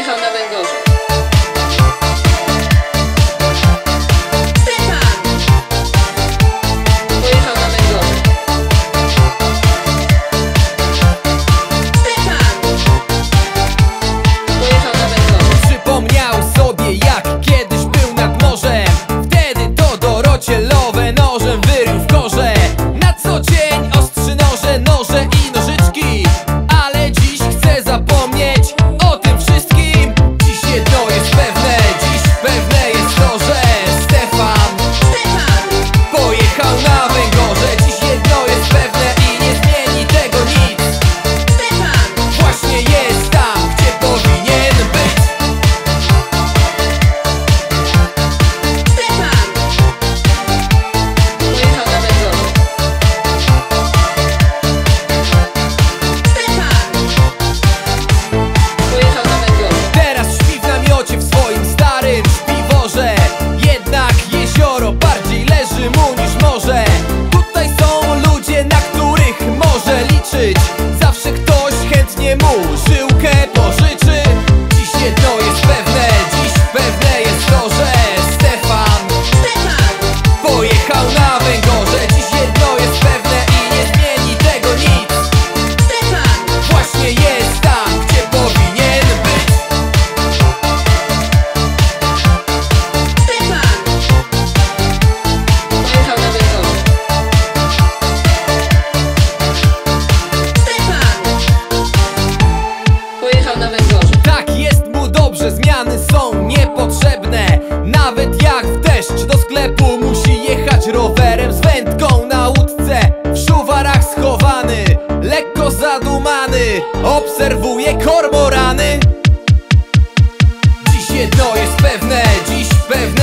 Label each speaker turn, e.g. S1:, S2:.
S1: pojechał na węgorze. Obserwuje kormorany. Dziś jedno jest pewne, dziś pewne